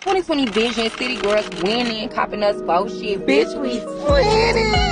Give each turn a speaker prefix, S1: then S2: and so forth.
S1: 2020 vision, city girls winning, copping us bullshit.
S2: Bitch, we winning.